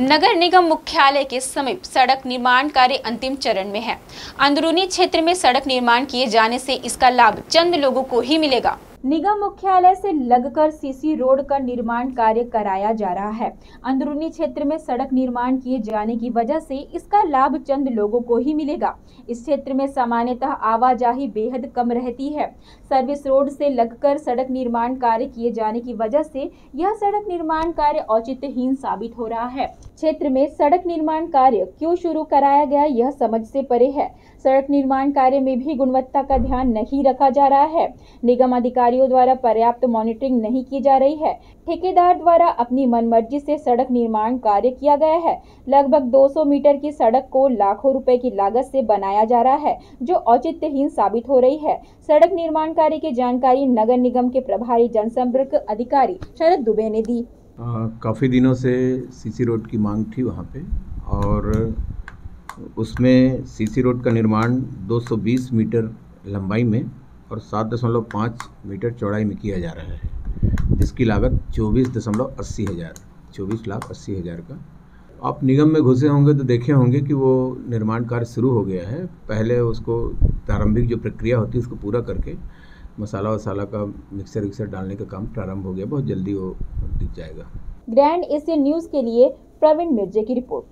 नगर निगम मुख्यालय के समीप सड़क निर्माण कार्य अंतिम चरण में है। अंदरूनी क्षेत्र में सड़क निर्माण किए जाने से इसका लाभ चंद लोगों को ही मिलेगा। निगम मुख्यालय से लगकर सीसी रोड का निर्माण कार्य कराया जा रहा है। अंदरूनी क्षेत्र में सड़क निर्माण किए जाने की वजह से इसका लाभ चंद लोगों को ही मिलेगा। इस क्षेत्र में सामान्यतः आवाजाही बेहद कम रहती है। सर्विस रोड से लगकर सड़क निर्माण कार्य किए जाने की वजह से यह सड़क निर्माण कार्य औचित्यहीन साबित हो रहा है। क्षेत्र में सड़क निर्माण कार्य क्यों शुरू कराया गया, यह समझ से परे है। सड़क निर्माण कार्य में भी गुणवत्ता का ध्यान नहीं रखा जा रहा है। निगम अधिकारियों द्वारा पर्याप्त मॉनिटरिंग नहीं की जा रही है। ठेकेदार द्वारा अपनी मनमर्जी से सड़क निर्माण कार्य किया गया है। लगभग 200 मीटर की सड़क को लाखों रुपए की लागत से बनाया जा रहा है, जो औचित्यहीन साबित हो रही है। सड़क निर्माण कार्य की जानकारी नगर निगम के प्रभारी जनसंपर्क अधिकारी शरद दुबे ने दी। काफ़ी दिनों से सीसी रोड की मांग थी वहाँ पे, और उसमें सीसी रोड का निर्माण 220 मीटर लंबाई में और 7.5 मीटर चौड़ाई में किया जा रहा है। जिसकी लागत चौबीस दशमलव अस्सी हज़ार, चौबीस लाख अस्सी हज़ार का। आप निगम में घुसे होंगे तो देखे होंगे कि वो निर्माण कार्य शुरू हो गया है। पहले उसको प्रारंभिक जो प्रक्रिया होती है उसको पूरा करके मसाला वसाला का मिक्सर विक्सर डालने का काम प्रारंभ हो गया। बहुत जल्दी वो दिख जाएगा। ग्रैंड एशियन न्यूज़ के लिए प्रवीण मिर्जे की रिपोर्ट।